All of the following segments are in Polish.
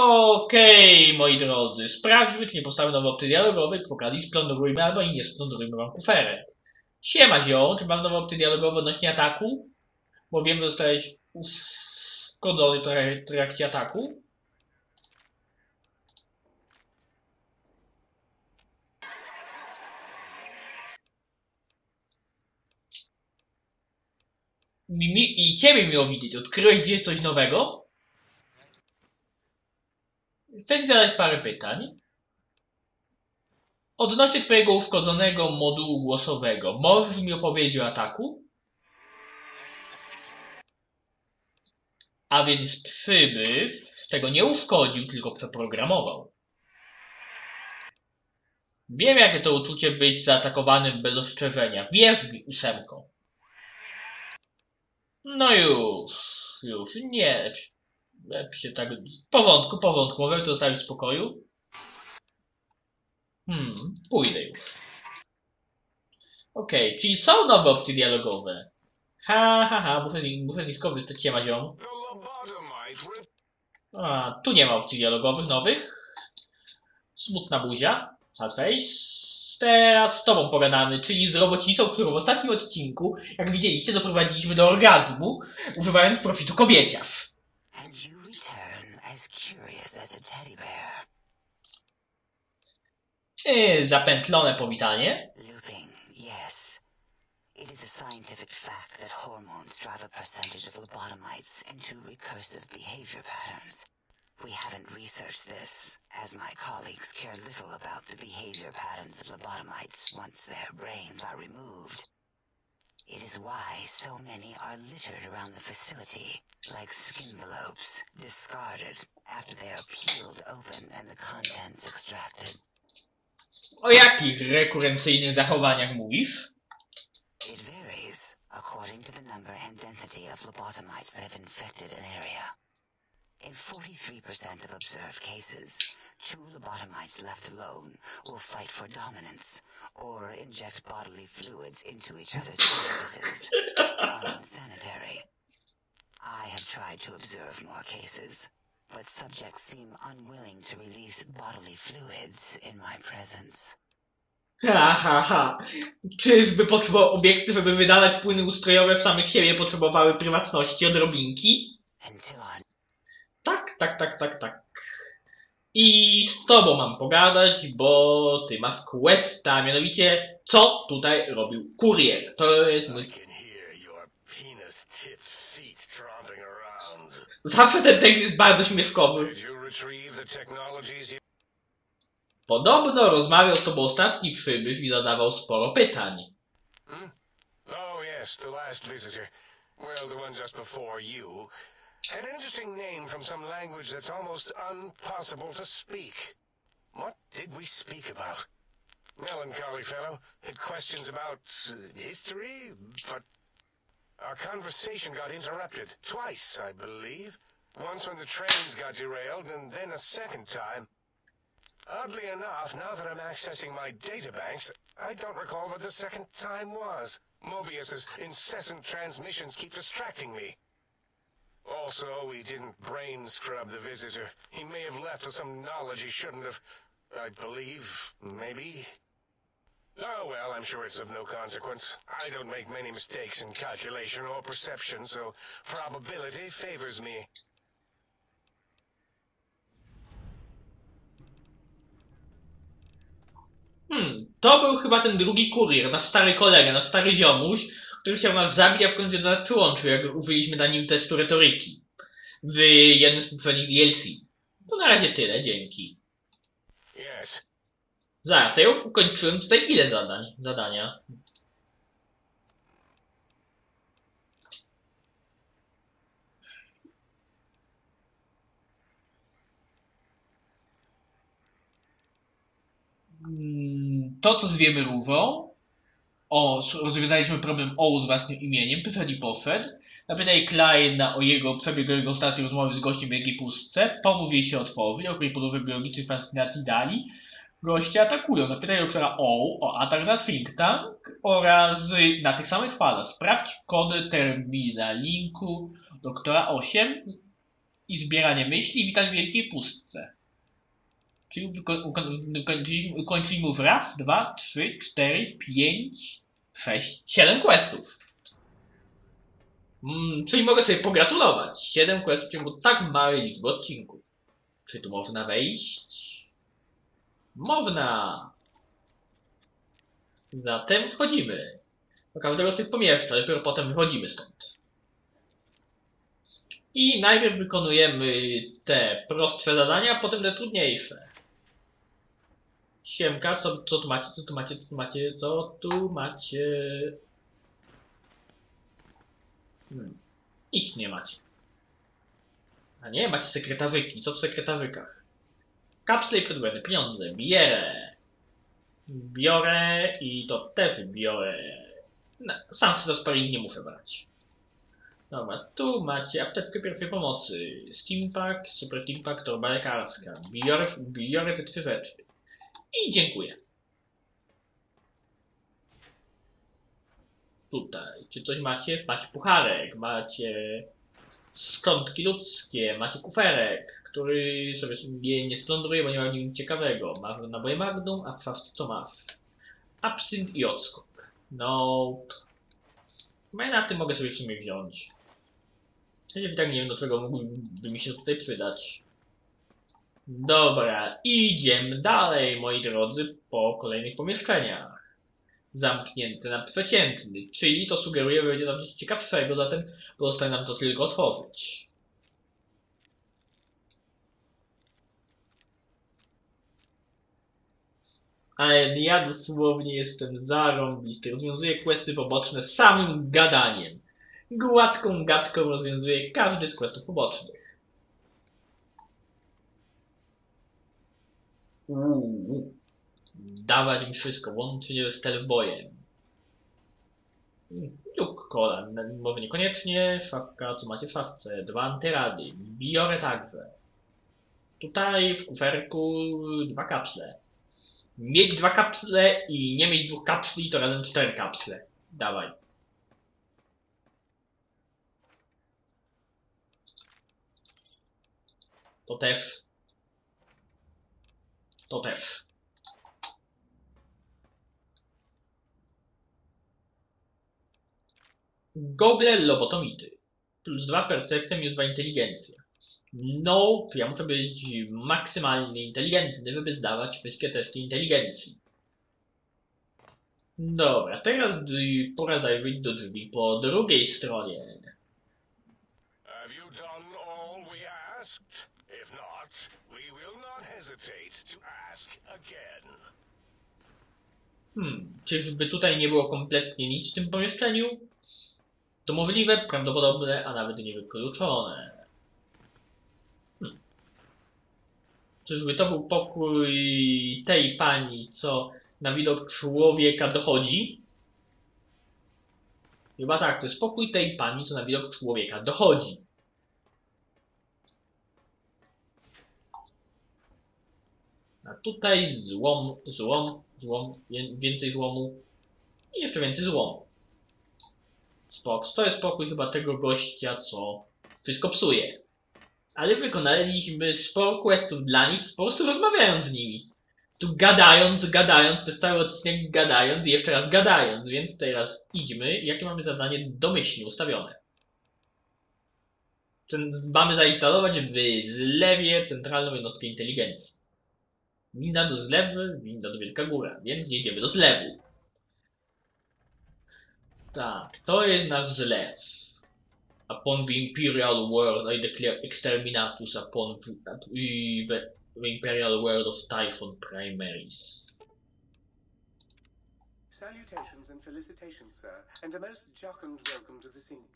Okej, moi drodzy, sprawdźmy, czy nie powstały nowe opcje dialogowe przy okazji splądrujmy albo i nie splądrujmy wam kuferę. Siema zio, czy mam nowe opcje dialogowe odnośnie ataku? Bo wiem, że zostałeś uszkodzony w trakcie ataku. Mi, mi, I ciebie miło widzieć. Odkryłeś gdzieś coś nowego? Chcę zadać parę pytań. Odnośnie twojego uszkodzonego modułu głosowego, możesz mi opowiedzieć o ataku? A więc przybysz tego nie uszkodził, tylko przeprogramował. Wiem, jakie to uczucie być zaatakowanym bez ostrzeżenia. Wierz mi, ósemko. No już, już, nie. Lepiej się tak... W porządku, możemy to zostawić w spokoju? Hmm, pójdę już. Okej, czyli są nowe opcje dialogowe. Ha, ha, ha, muszę, muszę niskowy stać się mazią. The lobotomite rip A, tu nie ma opcji dialogowych nowych. Smutna buzia. Hardface. Teraz z tobą pogadamy, czyli z robocicą, którą w ostatnim odcinku, jak widzieliście, doprowadziliśmy do orgazmu, używając profitu kobieciarz. As curious as a teddy bear. Yy, zapętlone powitanie. Looping, yes. It is a scientific fact that hormones drive a percentage of lobotomites into recursive behavior patterns. We haven't researched this, as my colleagues care little about the behavior patterns of lobotomites once their brains are removed. It is why so many are littered around the facility, like skinvelopes, discarded after they are peeled open and the contents extracted. O jakich rekurencyjnych zachowaniach mówisz? It varies according to the number and density of lobotomites that have infected an area. In 43% of observed cases, true lobotomites left alone will fight for dominance or inject bodily fluids into each other's surfaces. Unsanitary. I have tried to observe more cases, but subjects seem unwilling to release bodily fluids in my presence. Ha, ha, ha. Czyżby potrzebował obiekty, żeby wydalać płyny ustrojowe w samych siebie potrzebowały prywatności odrobinki? Tak, tak, tak, tak, tak. I z tobą mam pogadać, bo ty masz questa, mianowicie co tutaj robił kurier. To jest mój... Zawsze ten tekst jest bardzo śmieszkowy. Podobno rozmawiał z tobą ostatni przybysz i zadawał sporo pytań. Hmm? Oh, yes, the last visitor. Well, the one just before you. An interesting name from some language that's almost impossible to speak. What did we speak about? Melancholy fellow. Had questions about uh, history, but our conversation got interrupted twice, I believe. Once when the trains got derailed, and then a second time. Oddly enough, now that I'm accessing my databanks, I don't recall what the second time was. Mobius's incessant transmissions keep distracting me. Also, we didn't brain scrub the visitor. He may have left with some knowledge he shouldn't have. I believe, maybe. Oh well, I'm sure it's of no consequence. I don't make many mistakes in calculation or perception, so probability favors me. Hmm, to był chyba ten drugi kurier, nasz stary kolega, nasz stary ziomuś, który chciał nas zabić, a w końcu do nas przyłączył, jak użyliśmy na nim testu retoryki. W jednym z poprzednich DLC. To na razie tyle, dzięki. Yes. Zaraz, to ja już ukończyłem tutaj ile zadań? Zadania? Mm, To, co zwiemy różą. O, rozwiązaliśmy problem O z własnym imieniem. Pytali poszedł. Zapytaj Kleina o jego przebieg jego ostatniej rozmowy z gościem w Wielkiej Pustce. Się otworzyć, o której podróży biologicznej fascynacji dali. Goście atakują. Zapytaj doktora O o atak na think tank oraz na tych samych falach. Sprawdź kody terminalinku doktora 8 i zbieranie myśli i witać w wielkiej pustce. Czyli uko- uko- ukończyliśmy, ukończyliśmy już raz, dwa, trzy, cztery, pięć, sześć, siedem questów. Mm, czyli mogę sobie pogratulować. Siedem questów w ciągu tak małej liczby odcinków. Czy tu można wejść? Można! Zatem wchodzimy. Do każdego z tych pomieszczeń, dopiero potem wychodzimy stąd. I najpierw wykonujemy te prostsze zadania, a potem te trudniejsze. Siemka, co, co tu macie, co tu macie, co tu macie, co tu macie? Hmm. Nic nie macie. A nie, macie sekretawyki. Co w sekretawykach? Kapsle i przedmioty, pieniądze, bierę. Biorę i to też biorę. No, sam sobie sparingu nie muszę brać. Dobra, tu macie apteczkę pierwszej pomocy. Steampack, Super Steampack, torba lekarska. Biorę, biorę te trzy rzeczy. I dziękuję. Tutaj, czy coś macie? Macie pucharek, macie szczątki ludzkie, macie kuferek, który sobie nie, nie splądruje, bo nie ma w nic ciekawego. Ma naboje magnum, a szafce co masz? Absynt i odskok. No i na tym mogę sobie w sumie wziąć. Ja tak nie wiem do czego mógłby mi się tutaj przydać. Dobra, idziemy dalej, moi drodzy, po kolejnych pomieszczeniach. Zamknięte na przeciętny, czyli to sugeruje, że będzie nam coś ciekawszego, zatem pozostaje nam to tylko otworzyć. Ale ja dosłownie jestem zarąbisty. Rozwiązuję questy poboczne samym gadaniem. Gładką gadką rozwiązuję każdy z questów pobocznych. Dawać mi wszystko, łącznie ze stealthboyem. Luke Cola, może niekoniecznie. Szafka, co macie w szafce? Dwa antyrady. Biorę także. Tutaj w kuferku dwa kapsle. Mieć dwa kapsle i nie mieć dwóch kapsli to razem cztery kapsle. Dawaj. To też. To też. Gogle lobotomity. Plus 2 percepcja, minus 2 inteligencja. No, ja muszę być maksymalnie inteligentny, żeby zdawać wszystkie testy inteligencji. Dobra, teraz pora zajrzeć do drzwi po drugiej stronie. Have you done all we asked? If not, we will not hesitate to ask again. Hmm, czyżby tutaj nie było kompletnie nic w tym pomieszczeniu? To możliwe, prawdopodobne, a nawet niewykluczone. Hmm. Czyżby to był pokój tej pani, co na widok człowieka dochodzi? Chyba tak, to jest pokój tej pani, co na widok człowieka dochodzi. A tutaj złom, złom, złom, więcej złomu i jeszcze więcej złomu. Spok, to jest pokój chyba tego gościa, co wszystko psuje. Ale wykonaliśmy sporo questów dla nich, po prostu rozmawiając z nimi. Tu gadając, gadając, jest cały odcinek gadając i jeszcze raz gadając, więc teraz idźmy. Jakie mamy zadanie domyślnie ustawione? Ten, mamy zainstalować w zlewie centralną jednostkę inteligencji. Winda do zlewu, winda do Wielka Góra, więc jedziemy do zlewu. Tak, to jest nasz zlew. Upon the Imperial World, I declare exterminatus upon the Imperial World of Typhon Primaries. Salutations and felicitations, sir, and a most jocund welcome to the sink.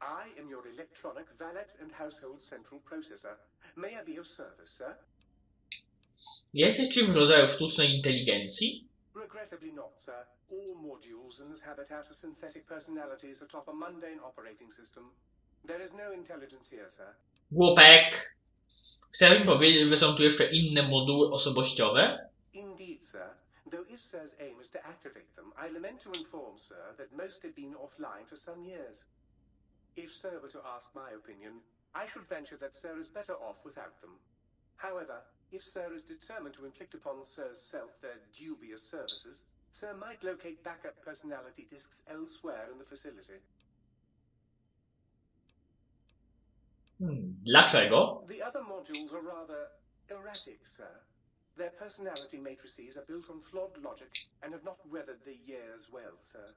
I am your electronic valet and household central processor. May I be of service, sir? Jesteś czymś w rodzaju sztucznej inteligencji? Regrettably not, sir. All modules in this habitat are synthetic personalities atop a mundane operating system. There is no intelligence here, sir. Głupek! Chcesz mi powiedzieć, że są tu jeszcze inne moduły osobowościowe? Indeed, sir. Though if sir's aim is to activate them, I lament to inform sir that most have been offline for some years. If sir were to ask my opinion, I should venture that Sir is better off without them. However, if Sir is determined to inflict upon Sir's self their dubious services, Sir might locate backup personality disks elsewhere in the facility. Hmm, dlaczego? The other modules are rather erratic, sir. Their personality matrices are built on flawed logic and have not weathered the years well, sir.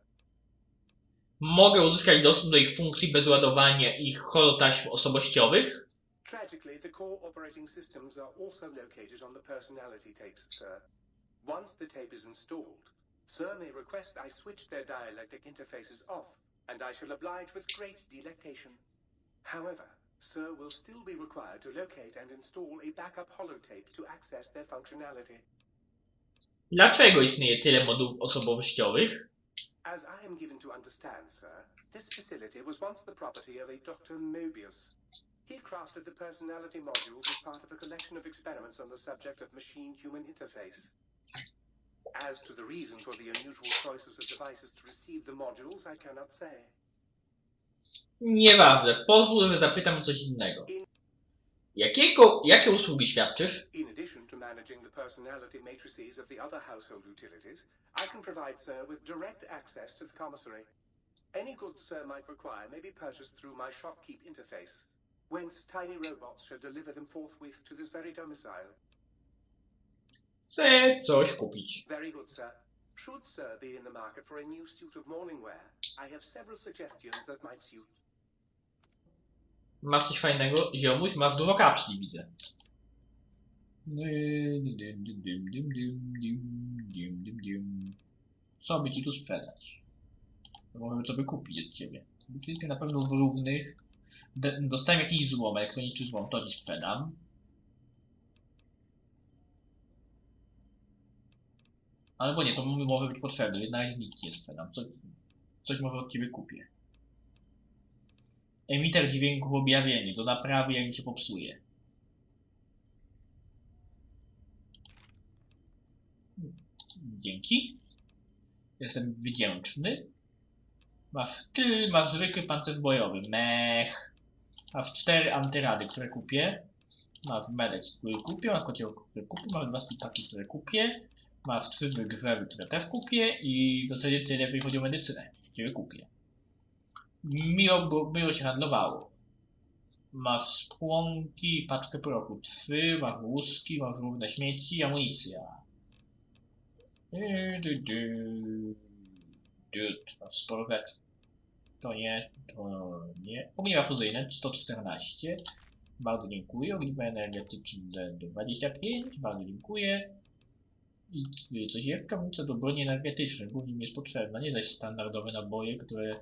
Mogę uzyskać dostęp do ich funkcji bez ładowania ich holotaśm osobowościowych? Tragically, the core operating systems are also located on the personality tapes, sir. Once the tape is installed, Sir may request I switch their dialectic interfaces off, and I shall oblige with great delectation. However, Sir will still be required to locate and install a backup holotape to access their functionality. Dlaczego istnieje tyle modułów osobowościowych? As I am given to understand, sir, this facility was once the property of a Dr. Mobius. He crafted the personality modules as part of a collection of experiments on the subject of machine-human interface. As to the reason for the unusual choices of devices to receive the modules, I cannot say. Nieważne, pozwól, że zapytam o coś innego. Jakiego, jakie usługi świadczysz? In addition to managing the personality matrices of the other household utilities, I can provide Sir with direct access to the commissary. Any goods Sir might require may be purchased through my shopkeep interface, whence tiny robots shall deliver them forthwith to this very domicile. Chcę coś kupić. Very good, sir. Should Sir be in the market for a new suit of morning wear, I have several suggestions that might suit. Masz coś fajnego? Ziomuś, masz dużo kapsli, widzę. Co by ci tu sprzedać? To Możemy sobie kupić od ciebie. Kilka na pewno w równych. Dostałem jakiś złom, elektroniczny złom, to ci sprzedam. Albo nie, to może być potrzebne, na razie nic nie sprzedam. Co, coś może od ciebie kupię. Emiter dźwięku w objawieniu, do naprawy jak mi się popsuje. Dzięki. Jestem wdzięczny. Masz ty, masz zwykły pancerz bojowy. Mech. Masz cztery antyrady, które kupię. Masz medek, który kupię, masz kocioł, który kupię, masz dwa stupaki, które kupię. Masz trzy wygrzewy, które też kupię i w zasadzie tyle, jeżeli chodzi o medycynę, które kupię. Miło, miło się handlowało. Masz spłonki, paczkę prochu 3, masz łuski, masz równe śmieci, amunicja. Du, du, du. Masz sporo. To nie, to nie. Ogniwa fuzyjne 114. Bardzo dziękuję. Ogniwa energetyczne 25. Bardzo dziękuję. I coś jeszcze? Amunicja do broni energetycznej. Głównie mi jest potrzebna, nie zaś standardowe naboje, które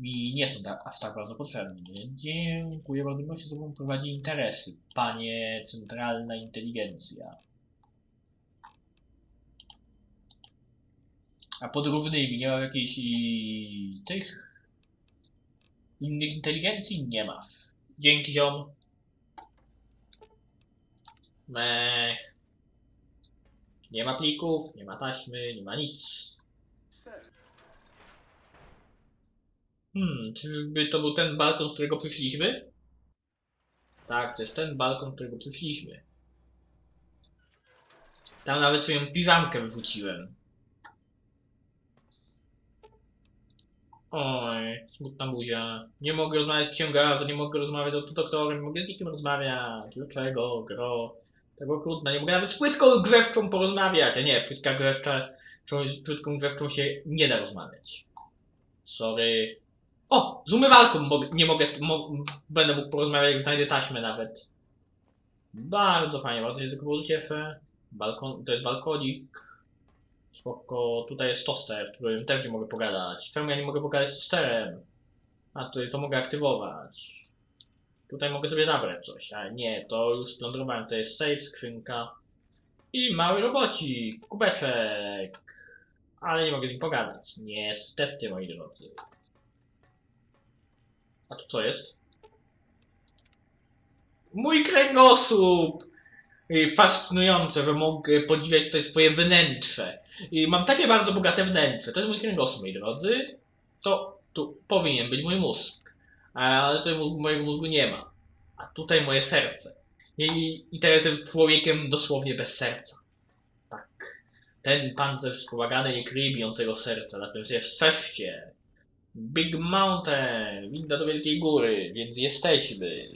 mi nie są tak, aż tak bardzo potrzebne. Dziękuję bardzo, bo się z tobą prowadzi interesy, panie centralna inteligencja. A pod równymi nie ma jakiejś i, tych innych inteligencji? Nie ma. Dzięki ziom. Mech. Nie ma plików, nie ma taśmy, nie ma nic. Hmm, czyżby to był ten balkon, z którego przyszliśmy? Tak, to jest ten balkon, którego przyszliśmy. Tam nawet swoją piżamkę wrzuciłem. Oj, smutna buzia. Nie mogę rozmawiać z księgarzem, nie mogę rozmawiać z doktorem, nie mogę z nikim rozmawiać. Dlaczego? Gro. Tego trudno, nie mogę nawet z płytką grzewczą porozmawiać. A nie, płytka grzewcza, z płytką grzewczą się nie da rozmawiać. Sorry. O! Z umywalką mogę, nie mogę, mo, będę mógł porozmawiać, jak znajdę taśmę nawet. Bardzo fajnie, bardzo się tego cieszę. Balkon, to jest balkonik. Spoko, tutaj jest toster, w którym też nie mogę pogadać. Czemu ja nie mogę pogadać z tosterem? A tutaj to mogę aktywować. Tutaj mogę sobie zabrać coś, ale nie, to już splądrowałem, to jest safe, skrzynka. I mały robocik, kubeczek. Ale nie mogę z nim pogadać. Niestety, moi drodzy. A tu co jest? Mój kręgosłup! Fascynujące, że mogę podziwiać tutaj swoje wnętrze. I mam takie bardzo bogate wnętrze. To jest mój kręgosłup, moi drodzy. To tu powinien być mój mózg. Ale tutaj mojego mózgu nie ma. A tutaj moje serce. I, i teraz jestem człowiekiem dosłownie bez serca. Tak. Ten pancerz wspomagany nie kryje bijącego serca, natomiast jest w feście. Big Mountain, winda do wielkiej góry, więc jesteśmy.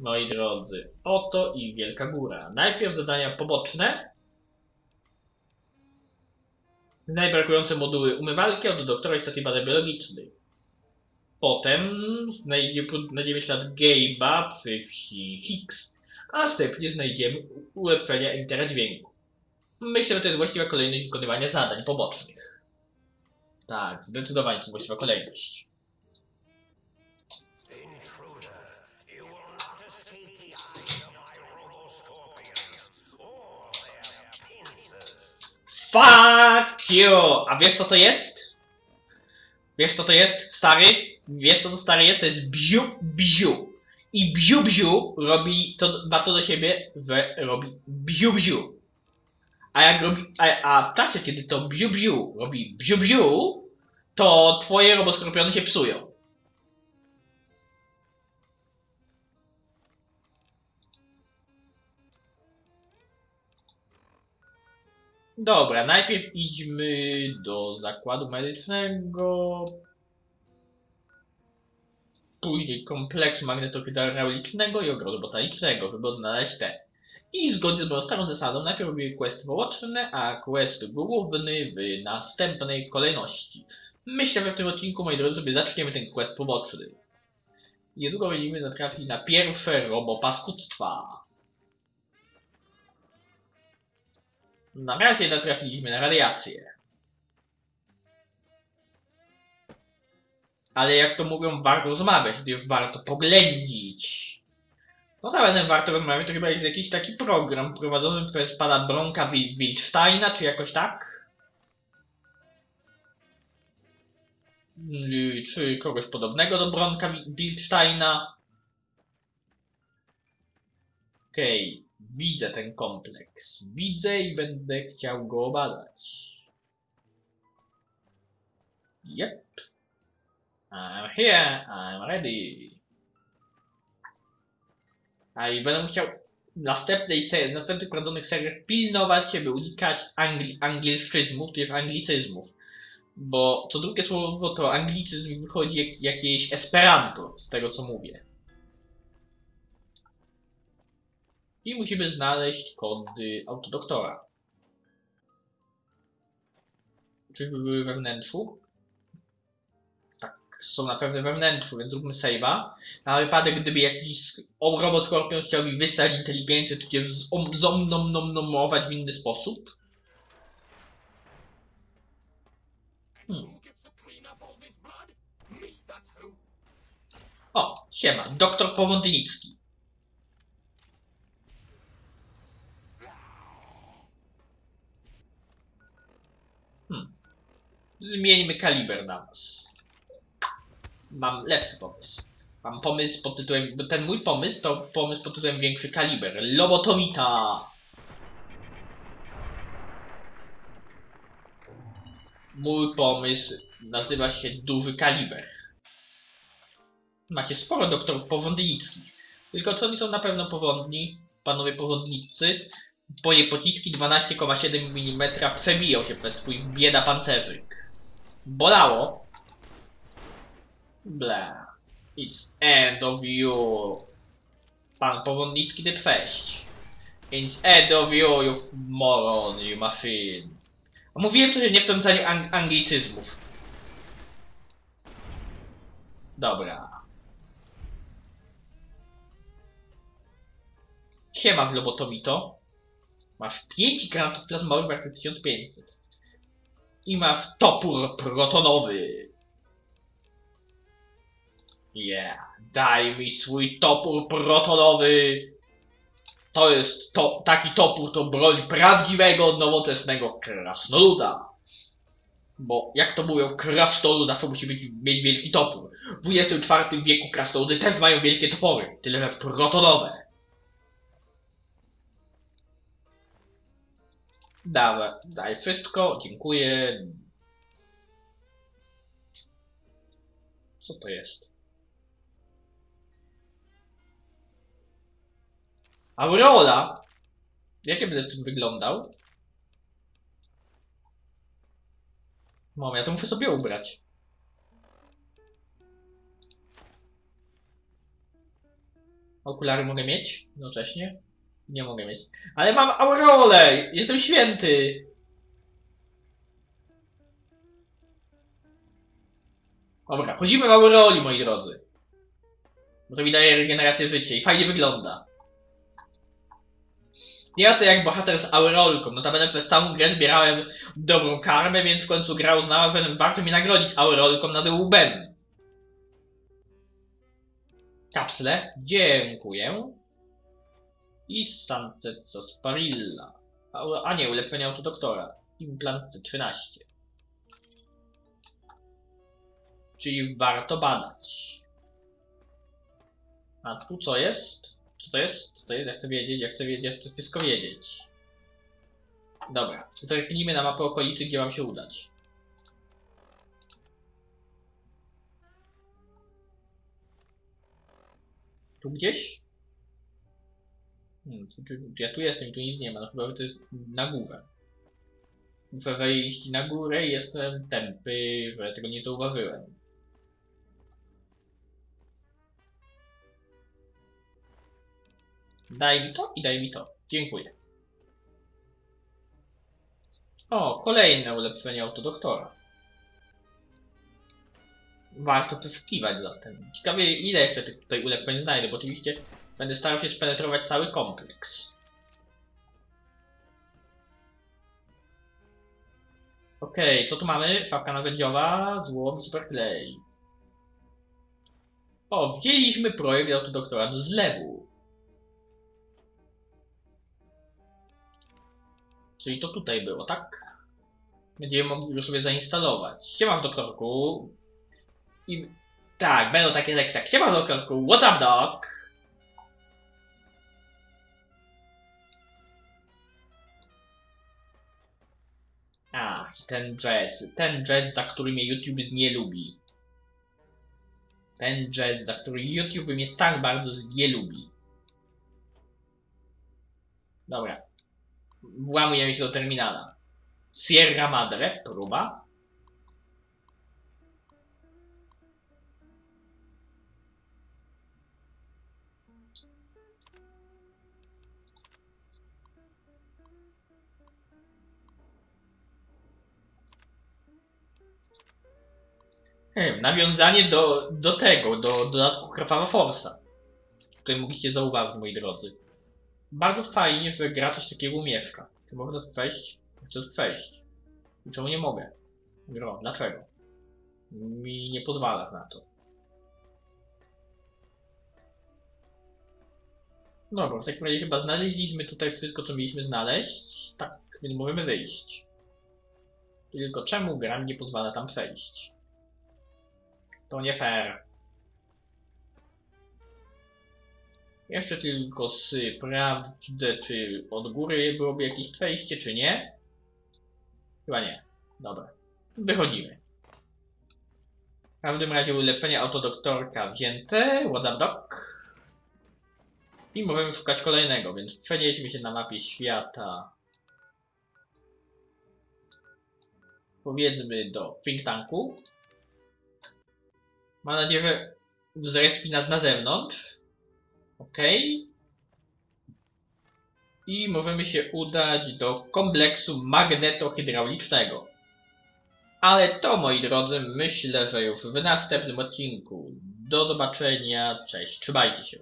Moi drodzy, oto i wielka góra. Najpierw zadania poboczne. Najbrakujące moduły umywalki od doktora i stacji badań biologicznych. Potem znajdzie, znajdziemy ślad Gabe'a wsi Higgs, a następnie znajdziemy ulepszenia emitera dźwięku. Myślę, że to jest właściwa kolejność wykonywania zadań pobocznych. Tak, zdecydowanie to właściwa kolejność. Fuck you! A wiesz co to jest? Wiesz co to jest, stary? Wiesz co to stary jest? To jest bziu bziu. I bziu bziu robi to, ma to do siebie, że robi bziu bziu. A jak robi, a, a w czasie kiedy to bziu bziu robi bziu bziu, to twoje roboskorpiony się psują. Dobra, najpierw idźmy do zakładu medycznego. Później kompleksu magnetohydraulicznego i ogrodu botanicznego, żeby odnaleźć te. I zgodnie z starą zasadą, najpierw robimy quest poboczny, a quest główny w następnej kolejności. Myślę, że w tym odcinku, moi drodzy, sobie zaczniemy ten quest poboczny. Niedługo będziemy natrafić na pierwsze robopaskudztwa. Na razie natrafiliśmy na radiację. Ale jak to mówią, warto rozmawiać, gdyż warto poględzić. No zarazem warto rozmawiać, to chyba jest jakiś taki program prowadzony przez pana Bronka Wil- Wilsteina, czy jakoś tak? Yy, Czy kogoś podobnego do Bronka Wi- Wilsteina? Okej, widzę ten kompleks. Widzę i będę chciał go obadać. Yep. I'm here, I'm ready. A i będę musiał w następnej serii, w następnych prowadzonych seriach pilnować się, by unikać angli, angielszyzmów, czy anglicyzmów. Bo co drugie słowo to anglicyzm wychodzi jak, jakieś esperanto z tego co mówię. I musimy znaleźć kody autodoktora. Czy były we wnętrzu? Tak, są na pewno we wnętrzu, więc zróbmy save'a. Na wypadek, gdyby jakiś roboskorpion chciał mi wysłać inteligencję, tudzież zomnomnomować w inny sposób. Hmm. O, siema, doktor Powądynicki. Hmm. Zmieńmy kaliber na was. Mam lepszy pomysł. Mam pomysł pod tytułem, ten mój pomysł to pomysł pod tytułem większy kaliber. Lobotomita! Mój pomysł nazywa się duży kaliber. Macie sporo doktorów powodnickich. Tylko czy oni są na pewno powodni, panowie powodnicy? Twoje pociski 12,7 mm przebiją się przez twój bieda pancerzyk. Bolało? Bla. It's end of you. Pan powodnicki ty cześć. It's end of you, you moron, you machine. A Mówiłem, że nie wtrącaniu ang anglicyzmów. Dobra. Siema z lobotomito. Masz 5 granatów plazmowych warte 1500. I masz topór protonowy. Yeah, daj mi swój topór protonowy. To jest to, taki topór to broń prawdziwego, nowoczesnego krasnoluda. Bo jak to mówią, krasnolud zawsze musi być, mieć wielki topór. W XXIV wieku krasnoludy też mają wielkie topory, tyle że protonowe. Dawaj, daj wszystko, dziękuję. Co to jest? Aurora! Jak ja będę z tym wyglądał? Mam, ja to muszę sobie ubrać. Okulary mogę mieć jednocześnie? Nie mogę mieć. Ale mam aureolę! Jestem święty! Dobra, chodzimy w aureoli, moi drodzy. Bo to mi daje regenerację życia i fajnie wygląda. Ja to jak bohater z aureolką. Notabene przez całą grę zbierałem dobrą karmę, więc w końcu gra uznała, że warto mi nagrodzić aureolką nad łbem. Kapsle. Dziękuję. I Santeco Sparilla. A, a nie, ulepszenie autodoktora. Implant 13. Czyli warto badać. A tu co jest? Co to jest? Co to jest? Ja chcę wiedzieć, ja chcę wiedzieć, ja chcę wszystko wiedzieć. Dobra, zerknijmy na mapę okolicy, gdzie mam się udać. Tu gdzieś? Hmm, ja tu jestem, tu nic nie ma, no chyba to jest na górę. Muszę wejść na górę i jestem tępy, że tego nie zauważyłem. Daj mi to i daj mi to. Dziękuję. O, kolejne ulepszenie autodoktora. Warto poszukiwać zatem. Ciekawie ile jeszcze tych tutaj ulepszeń znajdę, bo oczywiście będę starał się spenetrować cały kompleks. Okej, co tu mamy? Szafka narzędziowa, złom, superklej. O, wzięliśmy projekt autodoktora do zlewu. Czyli to tutaj było, tak? Będziemy mogli go sobie zainstalować. Siema w doktorku. I tak, będą takie lekcje jak Siema w doktorku, what's up doc? A, ten jazz. Ten jazz, za który mnie YouTube nie lubi. Ten jazz, za który YouTube mnie tak bardzo nie lubi. Dobra. Włamujemy się do terminala. Sierra Madre, próba. Hmm, nawiązanie do, do tego, do dodatku Krwawa Forsa. Tutaj mogliście zauważyć, moi drodzy. Bardzo fajnie, że gra coś takiego umieszcza. Czy można tu wejść? Chcę tu wejść. I czemu nie mogę? Gro, dlaczego? Mi nie pozwala na to. Dobra, w takim razie chyba znaleźliśmy tutaj wszystko, co mieliśmy znaleźć. Tak, więc możemy wyjść. Tylko czemu gra nie pozwala tam przejść? To nie fair. Jeszcze tylko sprawdzę, czy od góry byłoby jakieś przejście, czy nie. Chyba nie. Dobra. Wychodzimy. W każdym razie ulepszenie autodoktorka wzięte. What doc. I możemy szukać kolejnego, więc przenieśmy się na mapie świata. Powiedzmy do think tanku. Mam nadzieję, że zrespi nas na zewnątrz. OK. I możemy się udać do kompleksu magnetohydraulicznego. Ale to, moi drodzy, myślę, że już w następnym odcinku. Do zobaczenia, cześć, trzymajcie się.